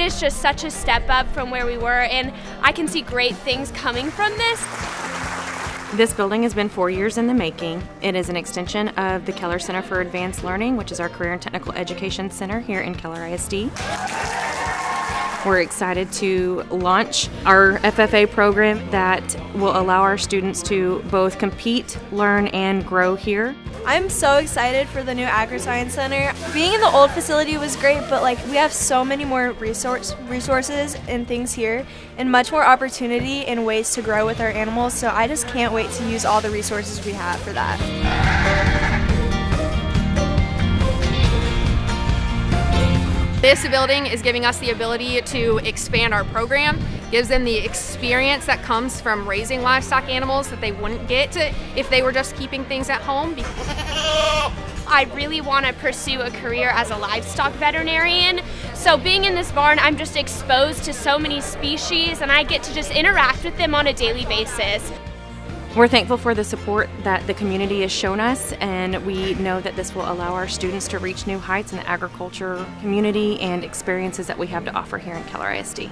is just such a step up from where we were, and I can see great things coming from this. This building has been four years in the making. It is an extension of the Keller Center for Advanced Learning, which is our Career and Technical Education Center here in Keller ISD. We're excited to launch our FFA program that will allow our students to both compete, learn, and grow here. I'm so excited for the new AgriScience Center. Being in the old facility was great, but like we have so many more resource resources and things here and much more opportunity and ways to grow with our animals. So I just can't wait to use all the resources we have for that. This building is giving us the ability to expand our program, gives them the experience that comes from raising livestock animals that they wouldn't get if they were just keeping things at home. I really want to pursue a career as a livestock veterinarian. So being in this barn, I'm just exposed to so many species and I get to just interact with them on a daily basis. We're thankful for the support that the community has shown us, and we know that this will allow our students to reach new heights in the agriculture community and experiences that we have to offer here in Keller ISD.